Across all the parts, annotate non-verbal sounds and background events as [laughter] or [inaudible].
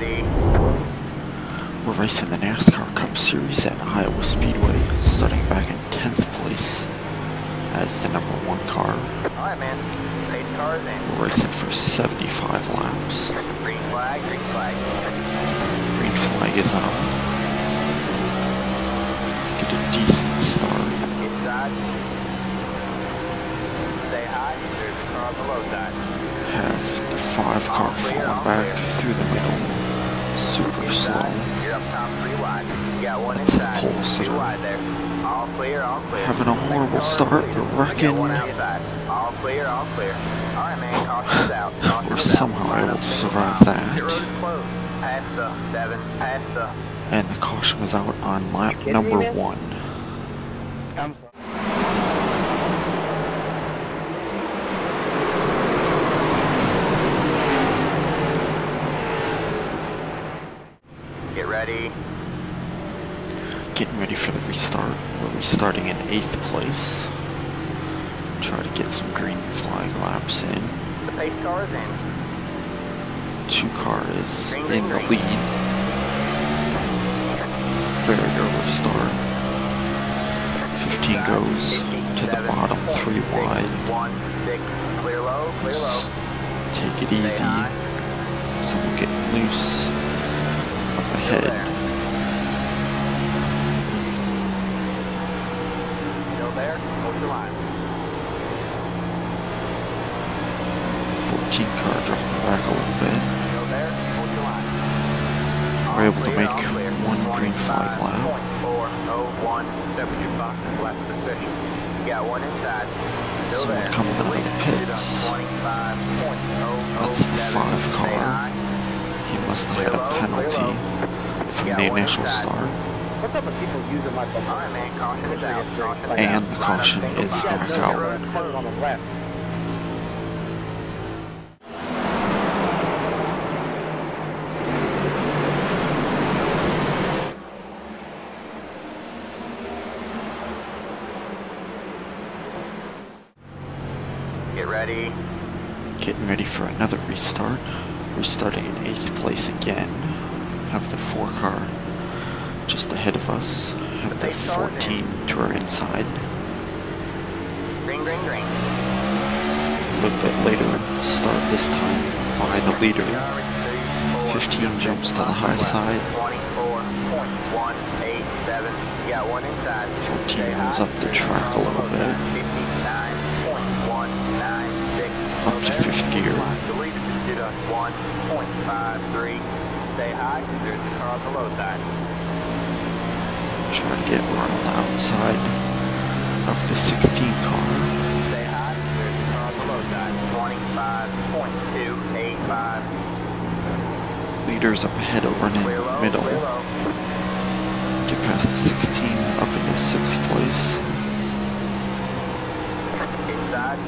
ready. We're racing the NASCAR Cup Series at Iowa Speedway, starting back in 10th place as the number one car. Alright, man. Pace cars in. We're racing for 75 laps. Green flag, green flag. Green flag is out. Get a decent start. Inside. Stay high. There's a car on the low side. Have the five car falling back through the middle. Super slow. Inside. You're up top three wide. You got one That's the inside. pole Two sitter. there. All clear, all clear. Having a horrible start. They're wrecking. one. All clear, all clear. Alright, man. Caution is out. [sighs] We're somehow Line able to survive that. Pit road is closed. Past the seven. Past the And the caution was out on lap number me, man? one. Ready. Getting ready for the restart. We're restarting in 8th place. Try to get some green flag laps in. The pace car is in. Two car is Green, green, in the green. lead. Very early start. 15 goes to the bottom, three wide. One, six, clear low, clear low. Take it easy. Someone getting loose line. 14 car dropping back a little bit. Still there. Hold your line. We're able to make one green flag lap. 25.401, W boxes left position. You got one inside. Someone coming out of the pits. That's the five car. He must have had a penalty. From the initial start. What's up with people using my phone? Alright, man. Caution is out. Caution is And the caution is back out. road is closed. on the left. Get ready. Getting ready for another restart. We're starting in 8th place again. Have the 4 car just ahead of us. Have the 14 to our inside. Green, green, green. A little bit later start this time by the leader. 15 jumps to the high side. 24.187. You got one inside. 14 Stay moves high. up the track a little bit. Up to fifth gear. The lead is due to 1.53. Stay high. There's the car on the low side. Try to get around the outside of the 16 car. Stay high. There's the car on the low side. 25.285. Leaders up ahead over in the middle. Get past the 16 up into 6th place. Inside.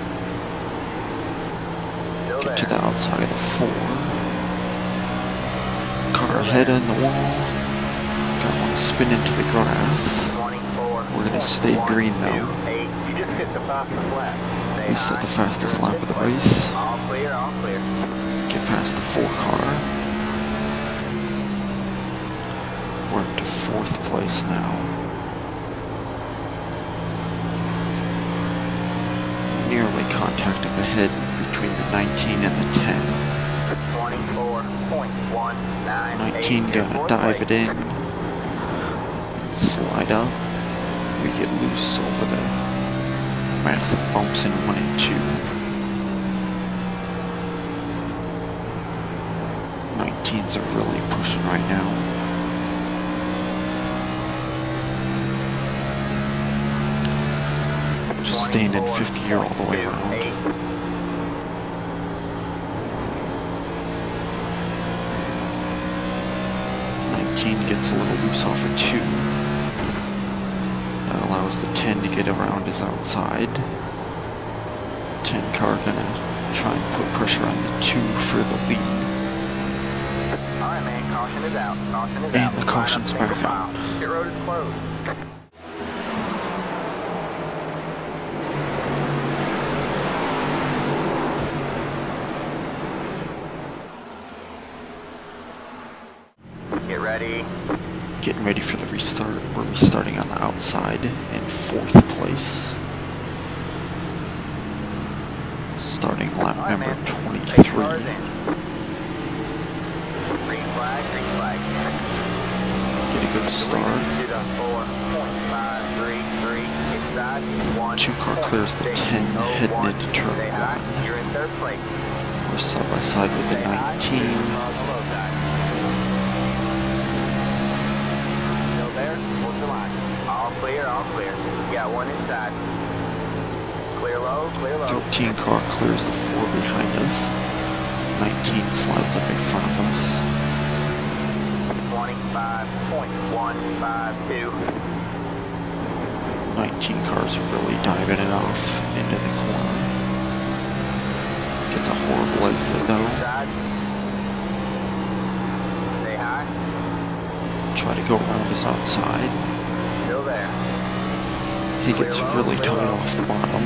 Still Get there. to the outside of the 4. Car ahead on the wall. Got one spin into the grass. We're gonna stay green, though. You just hit the fastest lap. Stay We set the fastest lap of the race. All clear, all clear. Get past the 4 car. We're up to 4th place now. Nearly contact up ahead between the 19 and the 10. 24.198. 19 gonna dive it in. Slide up. We get loose over the massive bumps in 1 and 2. 19s are really pushing right now. Staying in fifth gear all the way around. 19 gets a little loose off of 2. That allows the 10 to get around his outside. 10 car gonna try and put pressure on the 2 for the lead. Alright, man. Caution is out. Caution is And out. the caution's back out. Pit road is closed. ready. Getting ready for the restart. We're restarting on the outside in fourth place. Starting lap right, number man. 23. cars in. Green flag, green flag. Get a good start. Shoot on 4.533 inside. One Two car clears the 10 heading into turn Stay high. one. You're in third place. We're side by side with the 19. Cars on the low side. Still there? Hold the line. All clear, all clear. Got one inside. Clear low, clear low. 13 car clears the four behind us. 19 slides up in front of us. 25.152. 19 cars are really diving it off into the corner. Gets a horrible exit though. Side. Stay high. Try to go around his outside. Still there. He gets really tight off the bottom.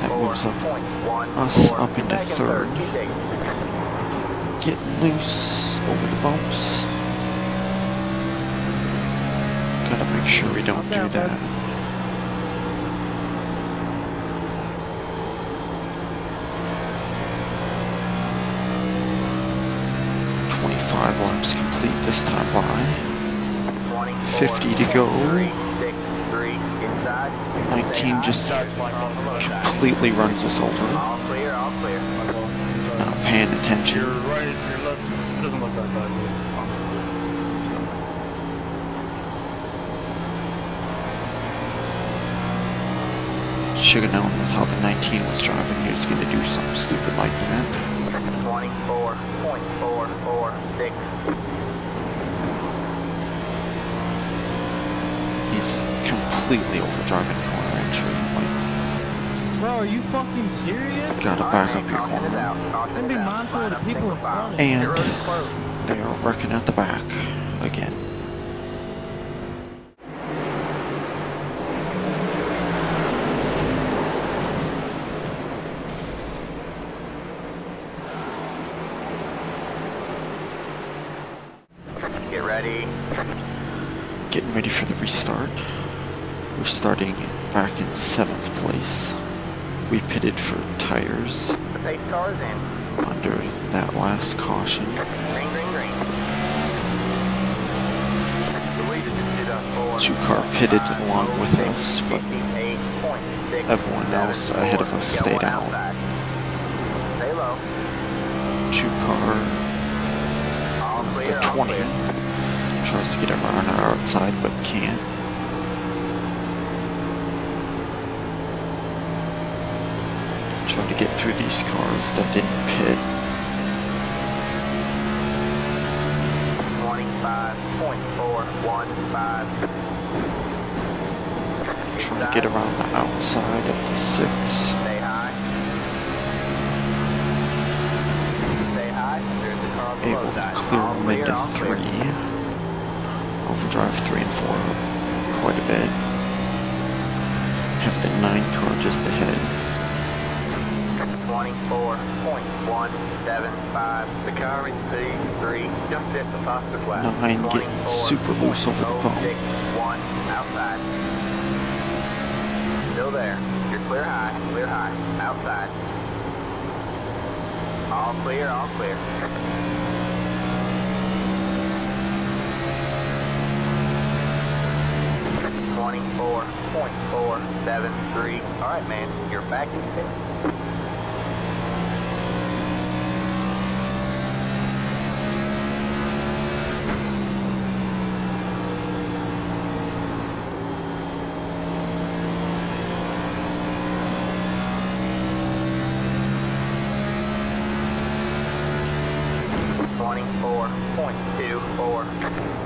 That moves up us up into third. Get loose over the bumps. Gotta make sure we don't do that. Twenty-five laps complete this time by. 50 to go. 19 just completely runs us over. Not paying attention. Should have known with how the 19 was driving, he was gonna do something stupid like that. 24.446. He's completely overdriving corner entry. Like, Bro, are you fucking serious? gotta back up your corner. out, And be mindful of the people single in front of you. Your And- road is closed. They are wrecking at the back again. Get ready. Getting ready for the restart. We're starting back in seventh place. We pitted for tires under that last caution. Two car pitted along with us, but everyone else ahead of us stayed out. two car the all 20 clear. Tries to get around our outside but can't. Trying to get through these cars that didn't pit. 25.415. Trying to get around the outside of the six. Able to clear them into three. Overdrive three and four quite a bit. Have the nine car just ahead. 24.175. The car in P3 just hit the fastest lap. Nine getting super loose over the bump. 24.061 outside. Still there. You're clear high, clear high. Outside. All clear, all clear. Twenty-four point four seven three. All right, man. You're back in pit. Twenty-four point two four.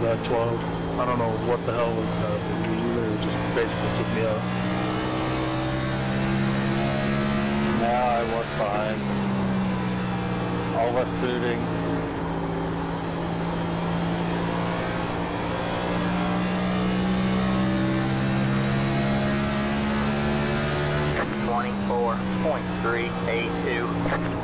Was that, 12? I don't know what the hell was that. but literally just basically took me out. Now I was left suiting. Twenty-four point three eight two.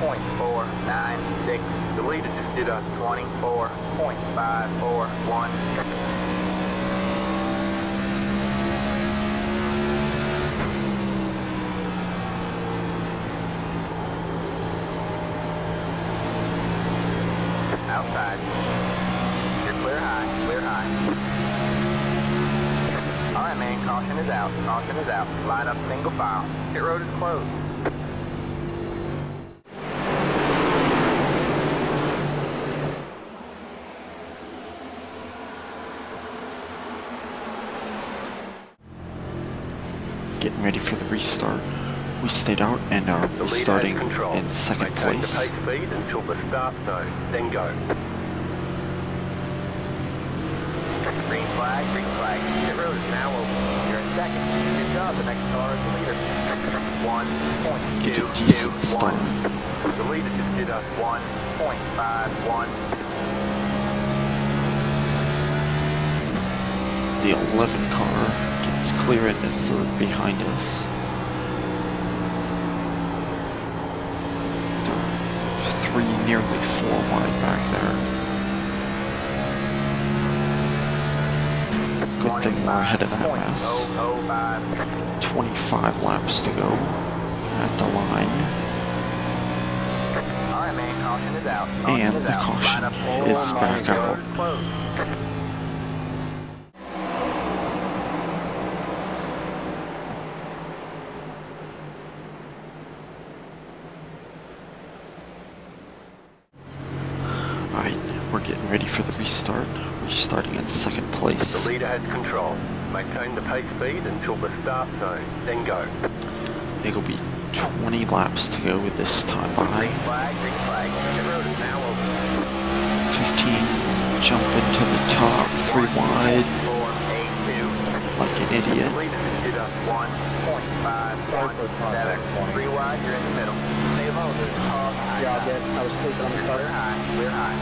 0.496. Deleted just did a 24.541. outside. You're clear high, clear high. Alright man, caution is out, caution is out. Line up single file. Pit road is closed. Are The leader has restarting control. in second Maintain place. the pace speed until the start zone, then go. Green flag, green flag. Pit road is now open. You're in second. Good job. The next car is the leader. One point two two one. The leader just did a one point five one. The 11 car gets clear into third behind us. There are three, nearly four wide back there. Good thing we're ahead of that mess. Oh, oh, Five. 25 laps to go at the line. All right, man. Caution is out. Caution And the caution Line up full is back out. is closed. Alright, we're getting ready for the restart. We're starting in second place. The leader has control. Maintain the pace speed until the start zone, then go. It'll be 20 laps to go with this time Green behind. flag, green flag. Pit road is now 15 jump into the top, 3 wide, Four, eight, two. like an idiot. leader just did a one point five one seven. Three wide, you're in the middle. Stay low, there's a car behind Yeah, I you. did. I was sleeping on the Clear car. high, clear high.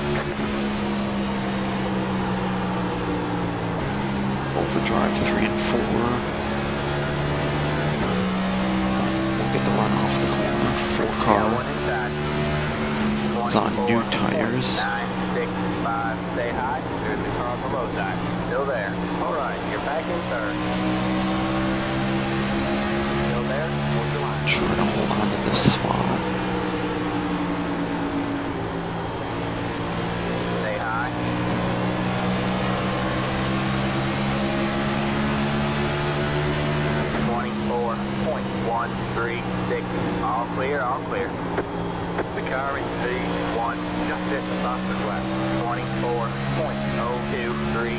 Overdrive 3 and 4. We'll get the run off the corner. 4 Got car. one. It's on new tires. 24.96. stay high. There's the car on the low side. Still there. All right, you're back in third. Still there. Hold your line. Trying to hold on to this spot. Stay high. Twenty-four point one three six. All clear, all clear. The car in C one, just distance off the west. Twenty-four point oh two three.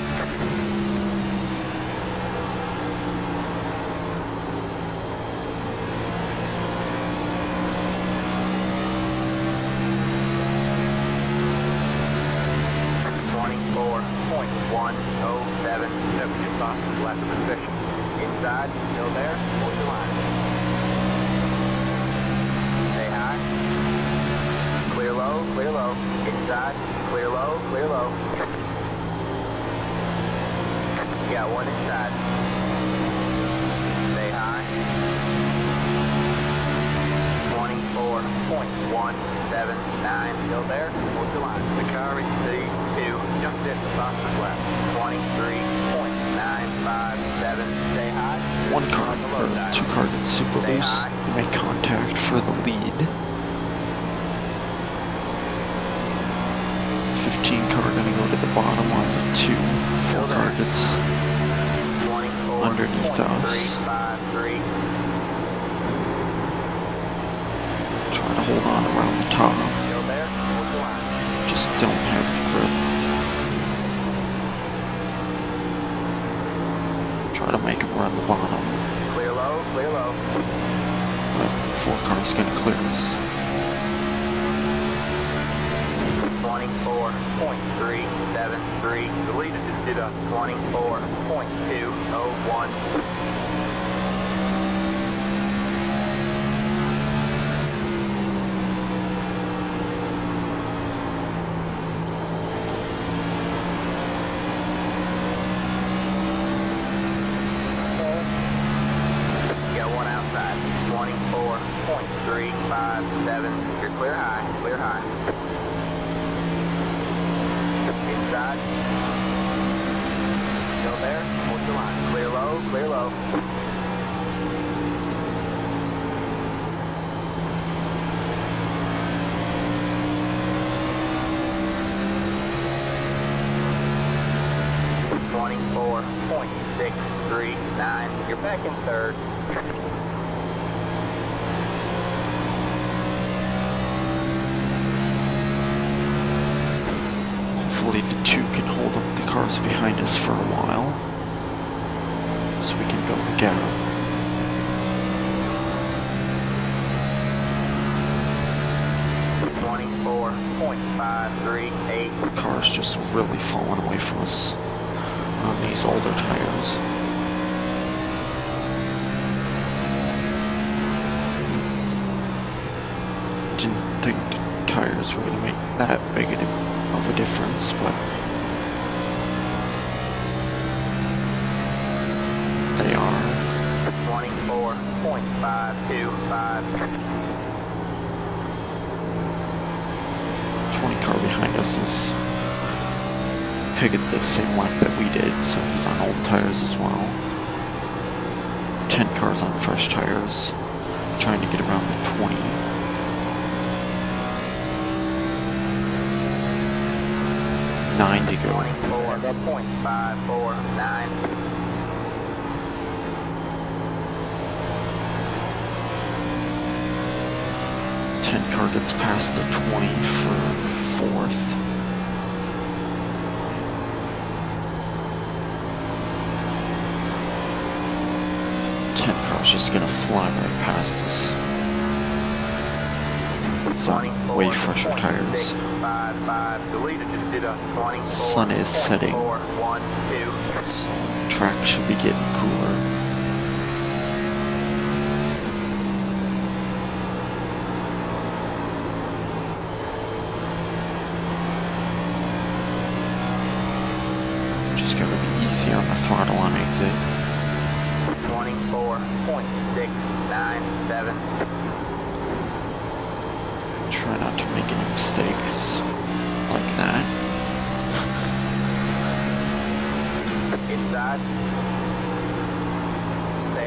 Twenty-four point one oh seven. Nope, just off the left position. Inside, still there. Hold your line. Stay high. Clear low, clear low. Inside, clear low, clear low. You got one inside. Stay high. Twenty-four point one seven nine. Still there? Hold your line. The car is C two, just distance off the left. Twenty-three point nine five seven. Stay high. One car, On uh, or two car gets super Stay loose. high. You make contact for the lead. 15 car gonna go to the bottom on the two. Four Still car there. gets Twenty-four Underneath point us. hold on around the top. Just don't have the grip. Try to make him run the bottom. Clear low, clear low. But four car's gonna clear us. 24.373, deleted to 24.201. third. Hopefully the two can hold up the cars behind us for a while. So we can build a gap. Twenty-four point five three eight. Cars just really falling away from us on these older tires. Didn't think the tires were gonna make that big a di- of a difference, but they are. Twenty-four point five two five. 20 car behind us is picked the same lap that we did, so he's on old tires as well. 10 cars on fresh tires, trying to get around the 20. Nine to go. Ten car gets past the 20 for fourth. Car's just gonna fly right past us. It's on way fresher tires. Sun is setting. Track should be getting cooler. Try not to make any mistakes like that.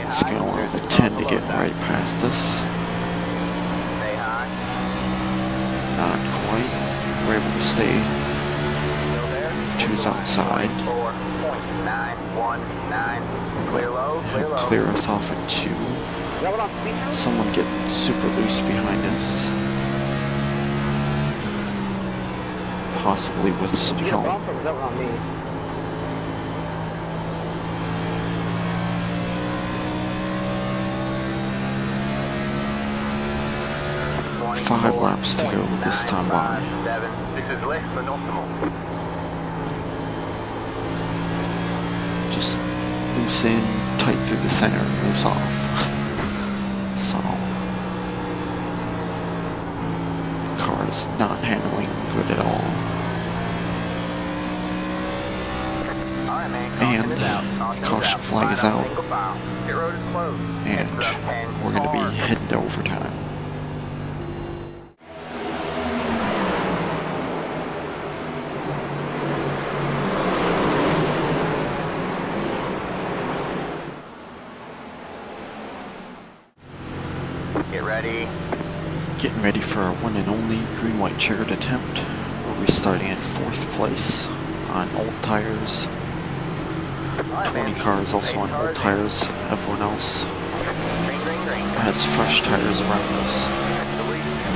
It's gonna allow the 10 to get right past us. Not quite. We're able to stay. Choose outside. Clear us off at 2. Someone get super loose behind us. Possibly with some help. Five laps to go this time by. Seven. This is less than optimal. Just loose in, tight through the center, and loose off. [laughs] so, car is not handling good at all. And. Caution, flag is out. And Heads up, 10 we're going to be heading to overtime. Get ready. Getting ready for our one and only green white checkered attempt. We're restarting in fourth place on old tires. 20 cars also on old tires. Everyone else has fresh tires around us.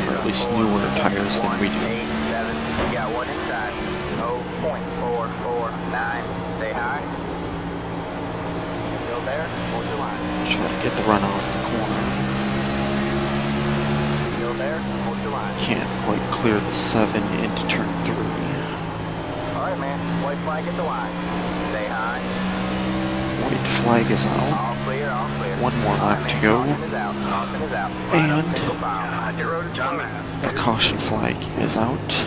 Or at least newer tires than we do. Eight, seven. You got one inside. Oh, point four, four, nine. Stay high. Still there? Hold your line. Try to get the run off the corner. Still there? Hold your line. Can't quite clear the 7 into turn 3. Alright, man. White flag at the line. Stay high. White flag is out. All clear, all clear. One more lap right, to go. Caution is out. Caution is out. Line up, And- single file. Pit road is closed. The caution flag is out.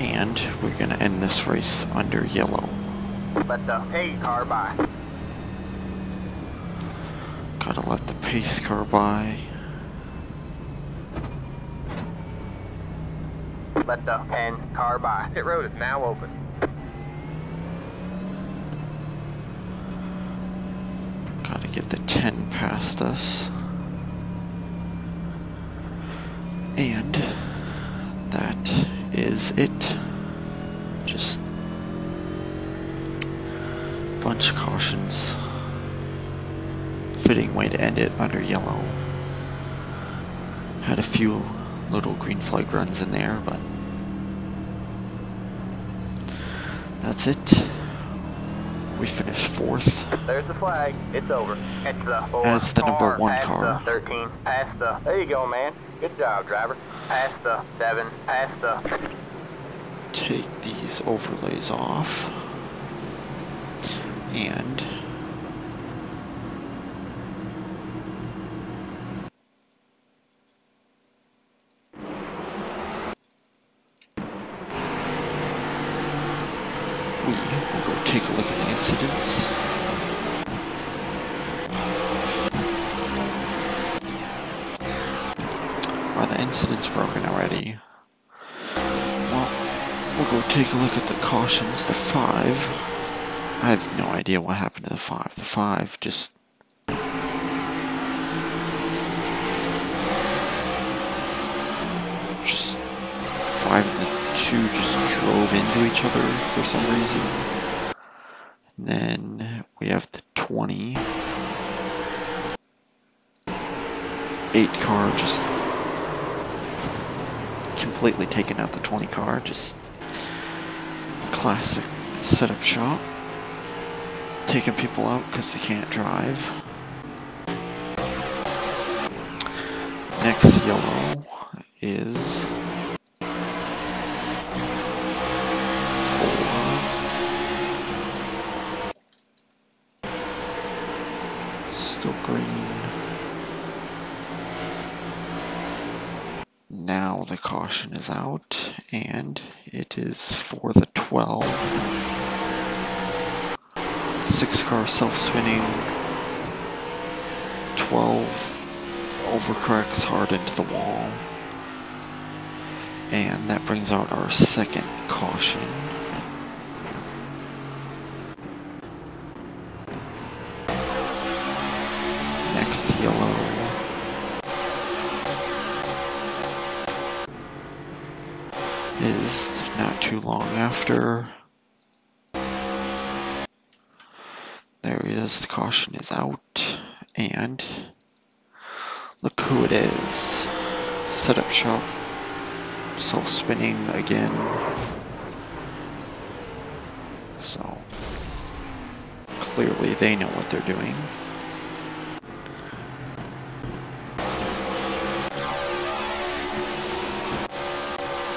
And we're going to end this race under yellow. Let the pace car by. Gotta let the pace car by. Let the 10 car by. Pit road is now open. Gotta get the 10 past us. And that is it. Just cautions. Fitting way to end it under yellow. Had a few little green flag runs in there, but that's it. We finished fourth. There's the flag. It's over. It's the four As the number one past car. the 13. Past the. There you go, man. Good job, driver. Past the seven. Past the. take these overlays off and we will go take a look at the incidents. Are the incidents broken already? Well, we'll go take a look at the cautions. The five. I have no idea what happened to the five. The five just. Just. Five and the two just drove into each other for some reason. And then we have the 20. Eight car just completely taken out the 20 car. Just classic setup shop. Taking people out because they can't drive. Next yellow is four. Still green. Now the caution is out, and it is for the 12. Six car self spinning. 12 overcorrects hard into the wall. And that brings out our second caution. Next yellow. Is not too long after. The caution is out, and look who it is. Set up shop self-spinning again. So, clearly they know what they're doing.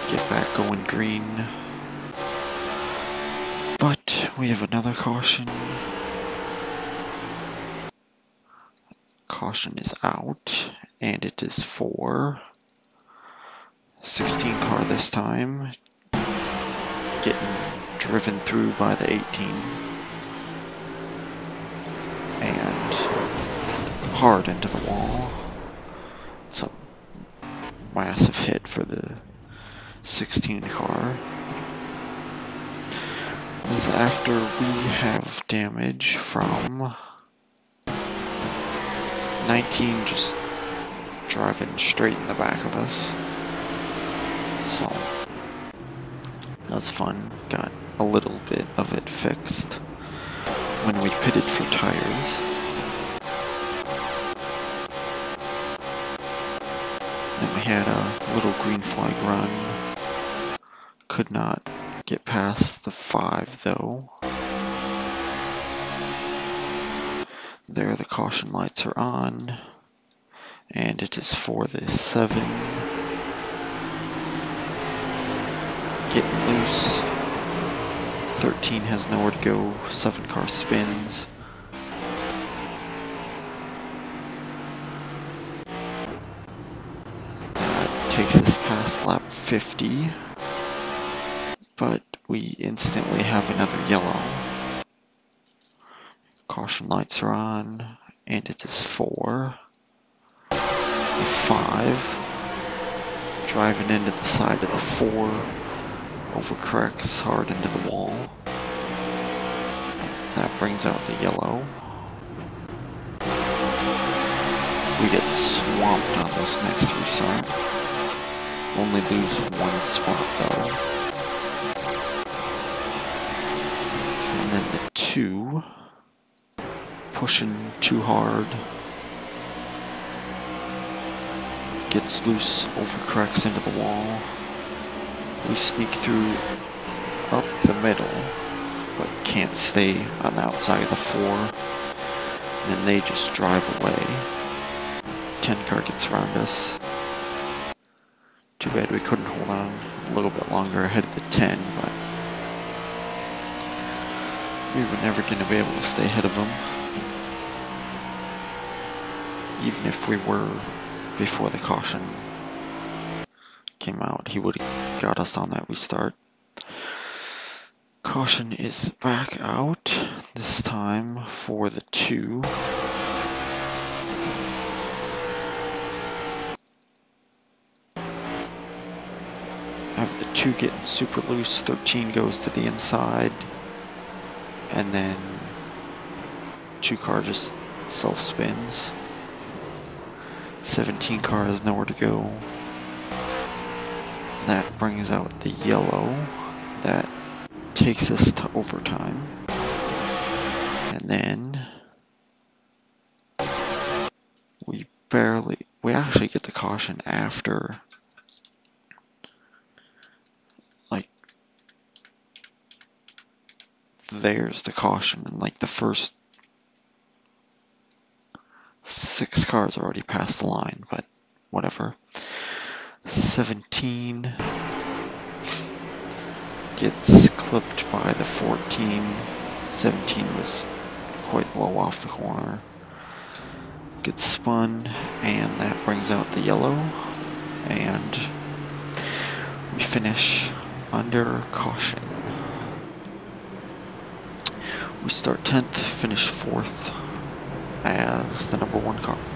Get back going green. But we have another caution. Caution is out, and it is four. 16 car this time, getting driven through by the 18. And hard into the wall. It's a massive hit for the 16 car. Is after we have damage from 19 just driving straight in the back of us. So that was fun. Got a little bit of it fixed when we pitted for tires. Then we had a little green flag run. Could not get past the five though. There the caution lights are on. And it is for the seven. getting loose. 13 has nowhere to go, 7 car spins. That takes us past lap 50, but we instantly have another yellow. Caution lights are on, and it is 4. 5 driving into the side of the 4 overcorrects hard into the wall. That brings out the yellow. We get swamped on this next restart. Only lose one spot though. And then the two, pushing too hard, gets loose, overcorrects into the wall. We sneak through up the middle, but can't stay on the outside of the four. And then they just drive away. 10 car gets around us. Too bad we couldn't hold on a little bit longer ahead of the 10, but we were never going to be able to stay ahead of them. Even if we were before the caution came out, he would have got us on that restart. Caution is back out, this time for the two. Have the two getting super loose, 13 goes to the inside, and then two car just self spins. 17 car has nowhere to go. That brings out the yellow. That takes us to overtime. And then we barely, we actually get the caution after like there's the caution and like the first six cars already passed the line, but whatever. 17 gets clipped by the 14. 17 was quite low off the corner. Gets spun, and that brings out the yellow. And we finish under caution. We start 10th, finish 4th as the number one car.